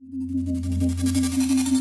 Música